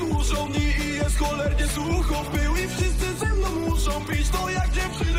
się dłużą dni i jest cholernie sucho w pył I wszyscy ze mną muszą pić. To jak dziewczyny